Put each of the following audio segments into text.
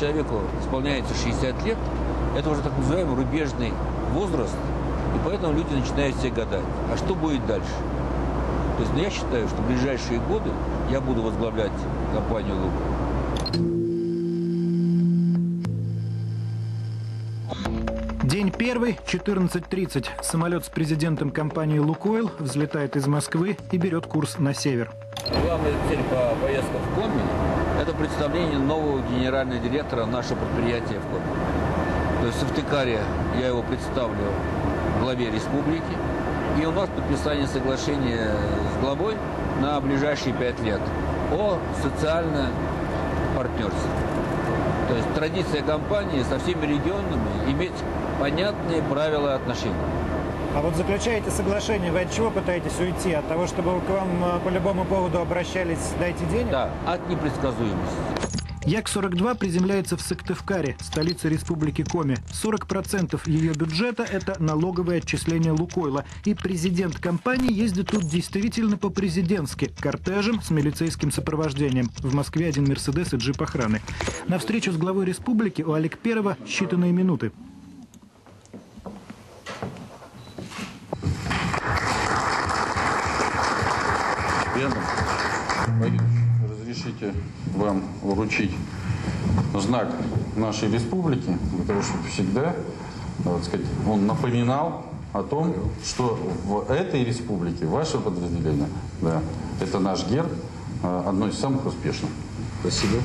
Человеку исполняется 60 лет, это уже так называемый рубежный возраст, и поэтому люди начинают себе гадать, а что будет дальше? То есть ну, я считаю, что в ближайшие годы я буду возглавлять компанию «Лук». День первый, 14.30. Самолет с президентом компании «Лукойл» взлетает из Москвы и берет курс на север. Главная цель по поездке в Коми – это представление нового генерального директора нашего предприятия в Коми. То есть в я его представлю главе республики. И у нас подписание соглашения с главой на ближайшие пять лет о социальном партнерстве. То есть традиция компании со всеми регионами иметь понятные правила отношений. А вот заключаете соглашение, вы от чего пытаетесь уйти? От того, чтобы к вам э, по любому поводу обращались, дайте денег? Да, от непредсказуемости. Як-42 приземляется в Сыктывкаре, столице республики Коми. 40% ее бюджета – это налоговые отчисления Лукойла. И президент компании ездит тут действительно по-президентски, кортежем с милицейским сопровождением. В Москве один Мерседес и джип охраны. На встречу с главой республики у Олег Перова считанные минуты. Разрешите вам вручить знак нашей республики, для того, чтобы всегда, вот сказать, он напоминал о том, что в этой республике ваше подразделение, да, это наш герб, а, одно из самых успешных. Спасибо.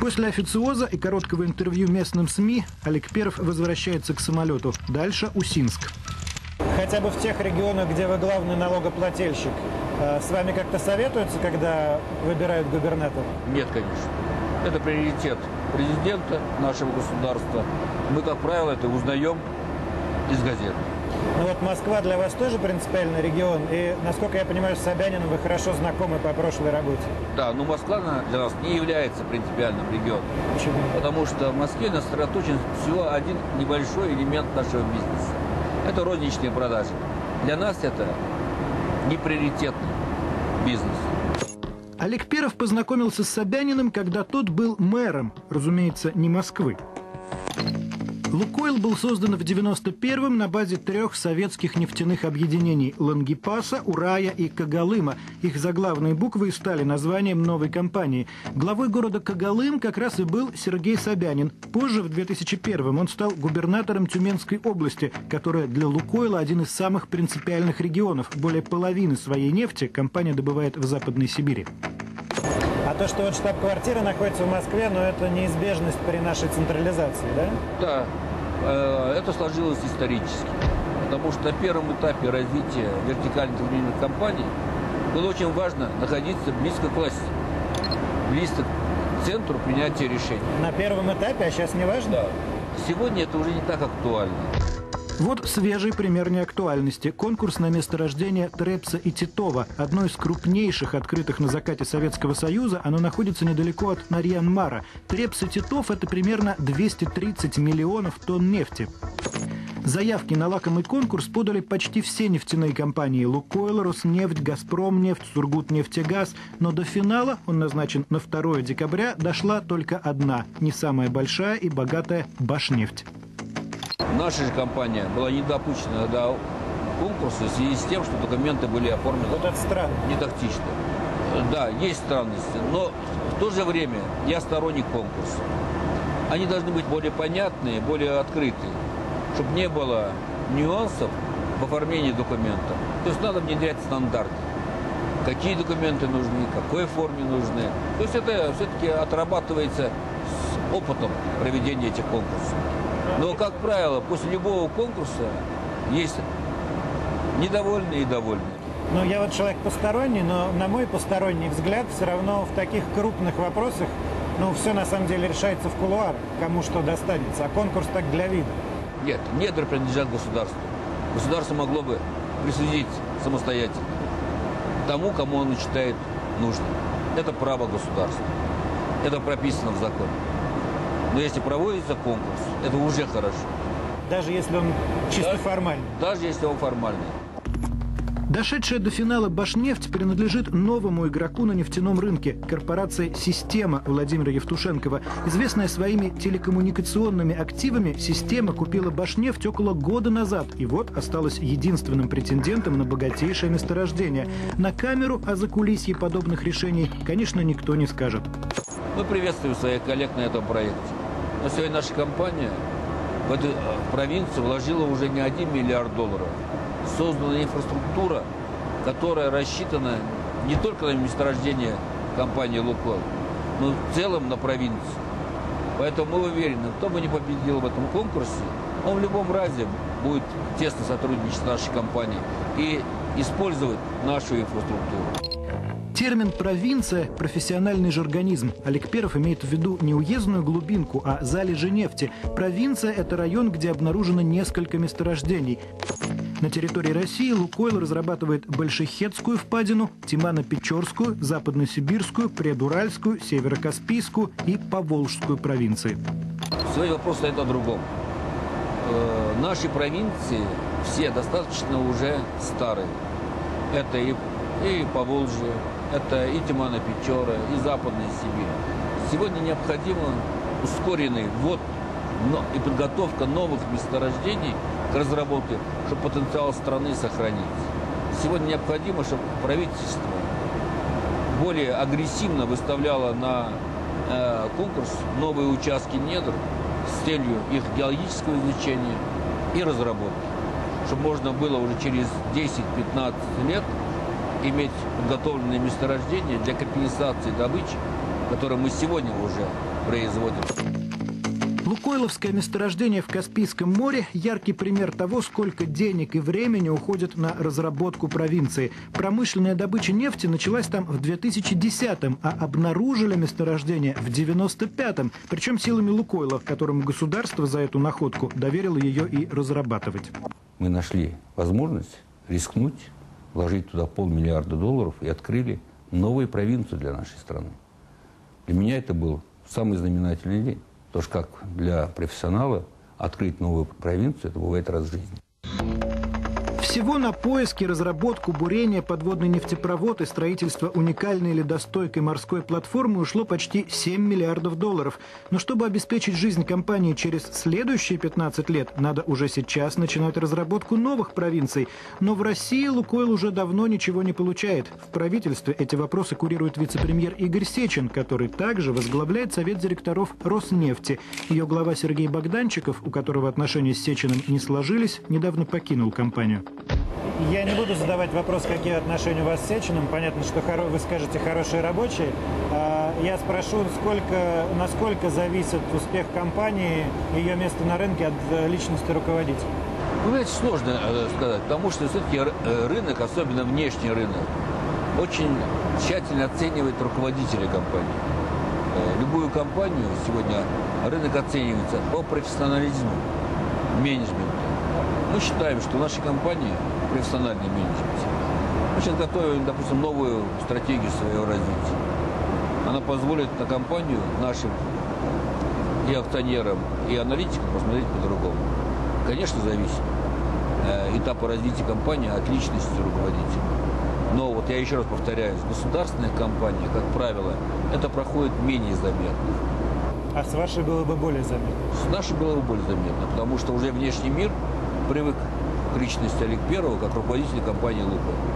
После официоза и короткого интервью местным СМИ Олег Перов возвращается к самолету. Дальше Усинск. Хотя бы в тех регионах, где вы главный налогоплательщик, с вами как-то советуются, когда выбирают губернатора? Нет, конечно. Это приоритет президента нашего государства. Мы, как правило, это узнаем из газет. Ну вот Москва для вас тоже принципиальный регион, и, насколько я понимаю, с Собяниным вы хорошо знакомы по прошлой работе. Да, но Москва для нас не является принципиальным регионом. Почему? Потому что в Москве сосредоточен всего один небольшой элемент нашего бизнеса. Это розничные продажи. Для нас это не приоритетный бизнес. Олег Перов познакомился с Собяниным, когда тот был мэром, разумеется, не Москвы. «Лукойл» был создан в 91-м на базе трех советских нефтяных объединений – Лангипаса, Урая и Кагалыма. Их заглавные буквы стали названием новой компании. Главой города Кагалым как раз и был Сергей Собянин. Позже, в 2001-м, он стал губернатором Тюменской области, которая для «Лукойла» один из самых принципиальных регионов. Более половины своей нефти компания добывает в Западной Сибири. А то, что вот штаб-квартира находится в Москве, но это неизбежность при нашей централизации, да? Да, это сложилось исторически. Потому что на первом этапе развития вертикальных трудовых компаний было очень важно находиться близко к власти, близко к центру принятия решений. На первом этапе, а сейчас не важно? Да. Сегодня это уже не так актуально. Вот свежий пример неактуальности. Конкурс на месторождение Трепса и Титова. Одно из крупнейших открытых на закате Советского Союза. Оно находится недалеко от Нарьян-Мара. Трепс и Титов – это примерно 230 миллионов тонн нефти. Заявки на лакомый конкурс подали почти все нефтяные компании «Лукойл», «Роснефть», «Газпромнефть», «Сургутнефтегаз». Но до финала, он назначен на 2 декабря, дошла только одна, не самая большая и богатая «Башнефть». Наша же компания была не допущена до конкурса в связи с тем, что документы были оформлены вот это странно. не тактично. Да, есть странности, но в то же время я сторонник конкурса. Они должны быть более понятные, более открытые, чтобы не было нюансов в оформлении документов. То есть надо внедрять стандарты. Какие документы нужны, какой форме нужны. То есть это все-таки отрабатывается с опытом проведения этих конкурсов. Но, как правило, после любого конкурса есть недовольные и довольные. Ну, я вот человек посторонний, но на мой посторонний взгляд, все равно в таких крупных вопросах, ну, все на самом деле решается в кулуарах, кому что достанется, а конкурс так для вида. Нет, недра принадлежат государству. Государство могло бы присоединить самостоятельно тому, кому он считает нужным. Это право государства. Это прописано в законе. Но если проводится конкурс, это уже хорошо. Даже если он чисто даже, формальный? Даже если он формальный. Дошедшая до финала «Башнефть» принадлежит новому игроку на нефтяном рынке – корпорации «Система» Владимира Евтушенкова. Известная своими телекоммуникационными активами, «Система» купила «Башнефть» около года назад и вот осталась единственным претендентом на богатейшее месторождение. На камеру о закулисье подобных решений, конечно, никто не скажет. Мы приветствуем своих коллег на этом проекте. Но сегодня наша компания в эту провинцию вложила уже не 1 миллиард долларов. Создана инфраструктура, которая рассчитана не только на месторождение компании «Лукойл», но в целом на провинцию. Поэтому мы уверены, кто бы не победил в этом конкурсе, он в любом разе будет тесно сотрудничать с нашей компанией и использовать нашу инфраструктуру. Термин «провинция» – профессиональный жаргонизм. Олег Перов имеет в виду не уездную глубинку, а залежи нефти. Провинция – это район, где обнаружено несколько месторождений. На территории России «Лукойл» разрабатывает Большехетскую впадину, Тимано-Печорскую, Западно-Сибирскую, Предуральскую, Северо-Каспийскую и Поволжскую провинции. Свой вопрос стоит о другом. Э, наши провинции все достаточно уже старые. Это и, и Поволжье, это и Тимано-Печора, и Западная Сибирь. Сегодня необходимо ускоренный ввод и подготовка новых месторождений к разработке, чтобы потенциал страны сохранить. Сегодня необходимо, чтобы правительство более агрессивно выставляло на э, конкурс новые участки недр с целью их геологического изучения и разработки, чтобы можно было уже через 10-15 лет иметь подготовленные месторождения для компенсации добычи, которые мы сегодня уже производим. Лукойловское месторождение в Каспийском море – яркий пример того, сколько денег и времени уходит на разработку провинции. Промышленная добыча нефти началась там в 2010-м, а обнаружили месторождение в 95-м, причем силами Лукойла, которому государство за эту находку доверило ее и разрабатывать. Мы нашли возможность рискнуть, вложить туда полмиллиарда долларов и открыли новую провинцию для нашей страны. Для меня это был самый знаменательный день. Потому что как для профессионала открыть новую провинцию, это бывает раз в жизни. Всего на поиски, разработку, бурение, подводный нефтепровод и строительство уникальной ледостойкой морской платформы ушло почти 7 миллиардов долларов. Но чтобы обеспечить жизнь компании через следующие 15 лет, надо уже сейчас начинать разработку новых провинций. Но в России «Лукойл» уже давно ничего не получает. В правительстве эти вопросы курирует вице-премьер Игорь Сечин, который также возглавляет Совет директоров Роснефти. Ее глава Сергей Богданчиков, у которого отношения с Сечиным не сложились, недавно покинул компанию. Я не буду задавать вопрос, какие отношения у вас с Сечиным. Понятно, что вы скажете хорошие рабочие. А, я спрошу, сколько, насколько зависит успех компании, ее место на рынке от э, личности руководителя? Вы знаете, сложно э, сказать, потому что все-таки э, рынок, особенно внешний рынок, очень тщательно оценивает руководители компании. Любую компанию сегодня рынок оценивается по профессионализму менеджмента. Мы считаем, что наша компания профессиональный менеджмент. Мы сейчас готовим, допустим, новую стратегию своего развития. Она позволит на компанию нашим и акционерам, и аналитикам посмотреть по-другому. Конечно, зависит э, этапа развития компании от личности руководителя. Но вот я еще раз повторяюсь, государственных компаний, как правило, это проходит менее заметно. А с вашей было бы более заметно? С нашей было бы более заметно, потому что уже внешний мир привык к личности Олег Первого как руководителя компании «Лукойл».